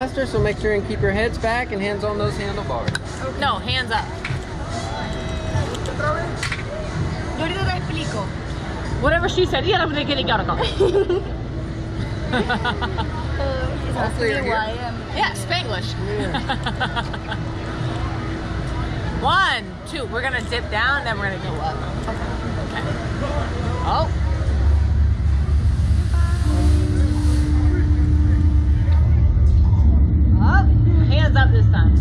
faster, so make sure and keep your heads back and hands on those handlebars. No, hands up. Yo ahorita te explico. Whatever she said. Yeah, I'm gonna get it. Gotta go. Hopefully you're here. Um, yeah, Spanglish. One, two. We're gonna dip down, then we're gonna go up. Okay. Oh. Up. Hands up this time.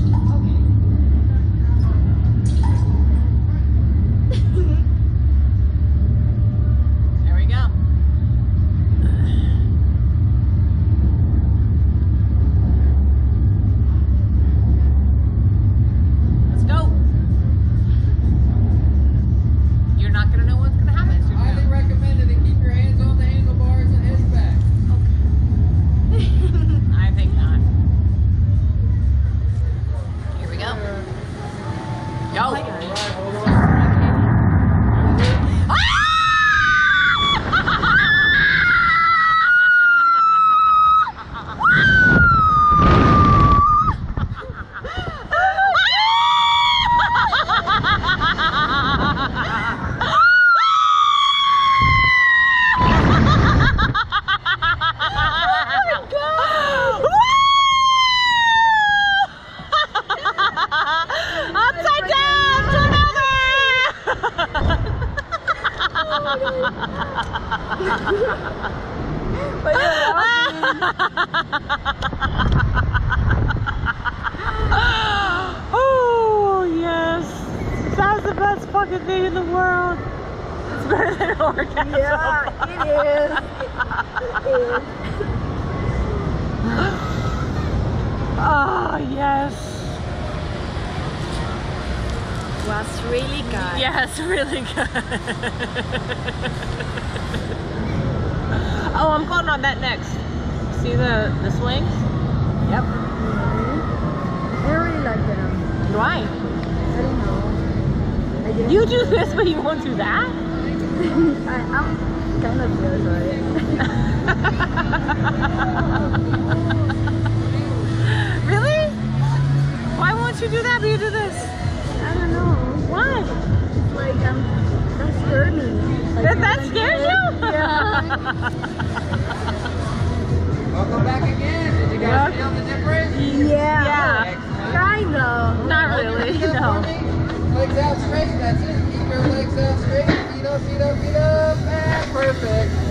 There we go. Let's go. You're not gonna know what's gonna happen. so you're Highly gonna- recommended to keep your hands on the handlebars and heads back. I think not. Here we go. Go. Upside down, turn oh yes, that's the best fucking thing in the world. It's better than an orgasm. Yeah, it is. It is. Oh yes. Was really good. Yes, really good. oh, I'm going on that next. See the the swings? Yep. I really like them. Why? I don't know. I just, You do this, but you won't do that? I, I'm kind of good for it. Really? Why won't you do that, but you do this? I don't know. Why? Like um, that scared me. Like, That, that scares you? Yeah. Welcome back again. Did you guys feel the difference? Yeah. Yeah. Kind of. Not really, Feet no. for me. Legs out straight. That's it. Keep your legs out straight. Feet up, feet up, feet up. And perfect.